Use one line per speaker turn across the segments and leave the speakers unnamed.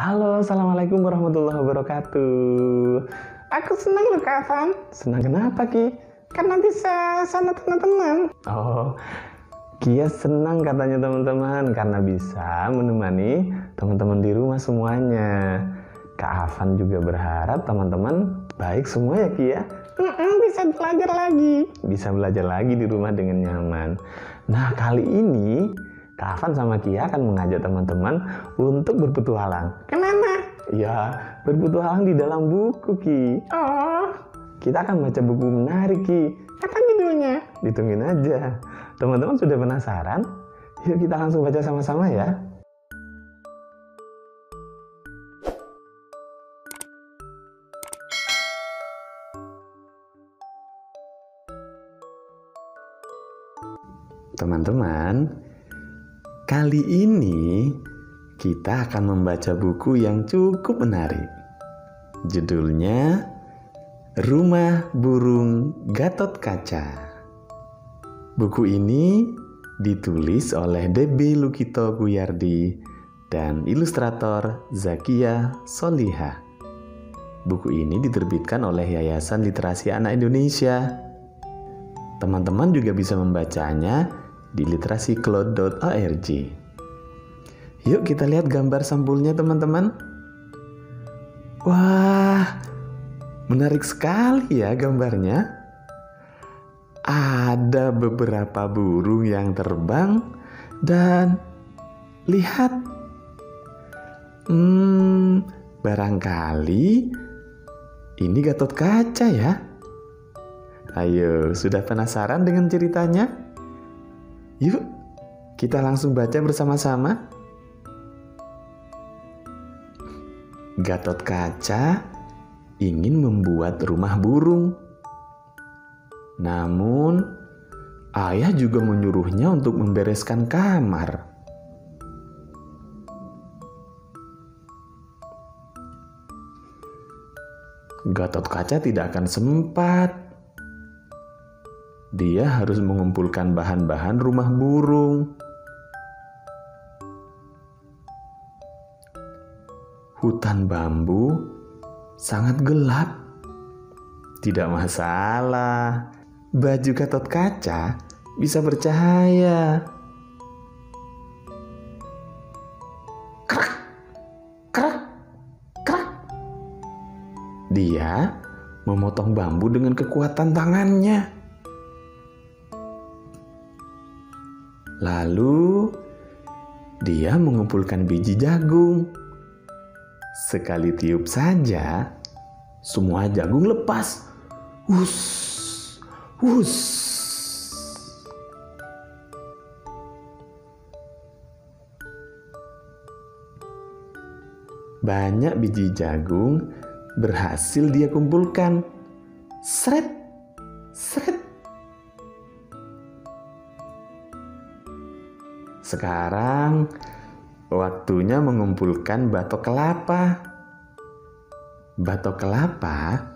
Halo, Assalamualaikum warahmatullahi wabarakatuh.
Aku senang loh Kak Afan.
Senang kenapa, Ki?
Karena bisa sama teman-teman.
Oh, Kia senang katanya teman-teman karena bisa menemani teman-teman di rumah semuanya. Kak Afan juga berharap teman-teman baik semua ya Kia.
Mm-mm, bisa belajar lagi.
Bisa belajar lagi di rumah dengan nyaman. Nah kali ini Afan sama Kia akan mengajak teman-teman untuk berpetualang.
Ke mana?
Ya, berpetualang di dalam buku Ki.
Oh,
Kita akan baca buku menarik Ki.
apa judulnya?
Ditungguin aja. Teman-teman sudah penasaran? Yuk kita langsung baca sama-sama ya. Teman-teman, kali ini kita akan membaca buku yang cukup menarik. Judulnya Rumah Burung Gatot Kaca. Buku ini ditulis oleh DB Lukito Guyardi dan ilustrator Zakia Soliha. Buku ini diterbitkan oleh Yayasan Literasi Anak Indonesia. Teman-teman juga bisa membacanya di literasicloud.org. Yuk kita lihat gambar sampulnya teman-teman. Wah, menarik sekali ya gambarnya. Ada beberapa burung yang terbang dan lihat. Hmm, barangkali ini Gatot Kaca ya. Ayo, sudah penasaran dengan ceritanya? Yuk, kita langsung baca bersama-sama. Gatot Kaca ingin membuat rumah burung. Namun, ayah juga menyuruhnya untuk membereskan kamar. Gatot Kaca tidak akan sempat. Dia harus mengumpulkan bahan-bahan rumah burung. Hutan bambu sangat gelap. Tidak masalah, baju Gatot Kaca bisa bercahaya. Krak, krak, krak. Dia memotong bambu dengan kekuatan tangannya. Lalu dia mengumpulkan biji jagung. Sekali tiup saja, semua jagung lepas. Hus, hus. Banyak biji jagung berhasil dia kumpulkan. Sret, sret. Sekarang waktunya mengumpulkan batok kelapa. Batok kelapa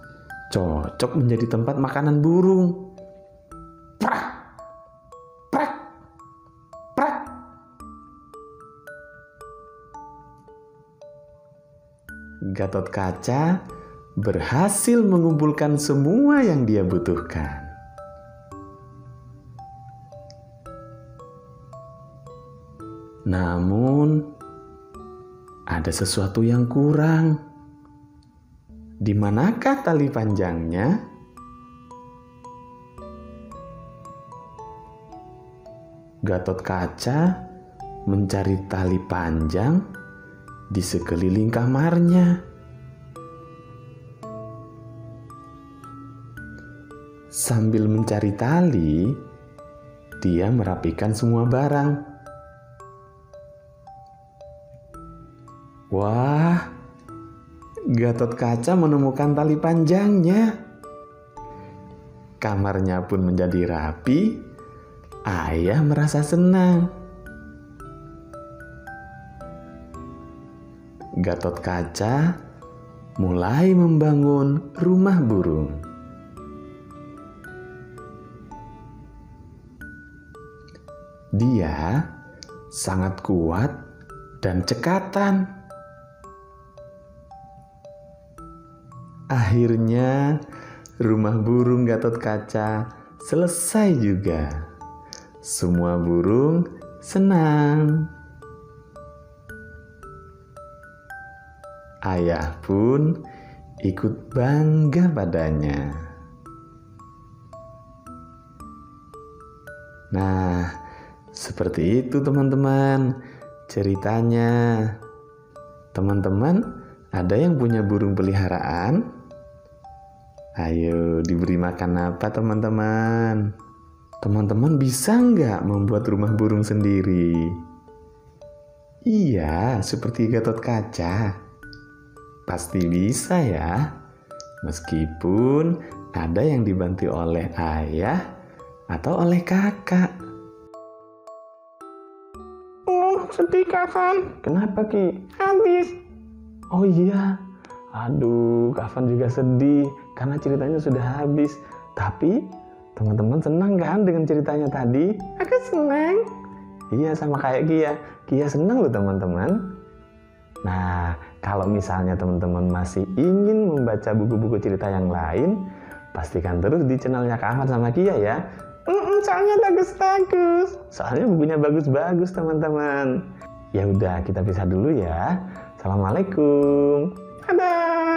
cocok menjadi tempat makanan burung. Prak, prak, prak. Gatot Kaca berhasil mengumpulkan semua yang dia butuhkan. Namun, ada sesuatu yang kurang. Di manakah tali panjangnya? Gatot Kaca mencari tali panjang di sekeliling kamarnya. Sambil mencari tali, dia merapikan semua barang. Wah, Gatot Kaca menemukan tali panjangnya. Kamarnya pun menjadi rapi. Ayah merasa senang. Gatot Kaca mulai membangun rumah burung. Dia sangat kuat dan cekatan. Akhirnya rumah burung Gatot Kaca selesai juga. Semua burung senang. Ayah pun ikut bangga padanya. Nah, seperti itu teman-teman ceritanya. Teman-teman, ada yang punya burung peliharaan? Ayo diberi makan apa teman-teman? Teman-teman bisa nggak membuat rumah burung sendiri? Iya, seperti Gatot Kaca. Pasti bisa ya. Meskipun ada yang dibantu oleh ayah atau oleh kakak.
Oh, sedih Kafan.
Kenapa Ki?
Habis.
Oh iya. Aduh, Kavan juga sedih karena ceritanya sudah habis. Tapi teman-teman senang kan dengan ceritanya tadi?
Aku senang.
Iya sama kayak Kia. Kia senang loh teman-teman. Nah, kalau misalnya teman-teman masih ingin membaca buku-buku cerita yang lain, pastikan terus di channelnya Kak Ahmad sama Kia ya.
Mm-mm, soalnya bagus-bagus.
Soalnya bukunya bagus-bagus teman-teman. Ya udah kita pisah dulu ya. Assalamualaikum.
Dadah.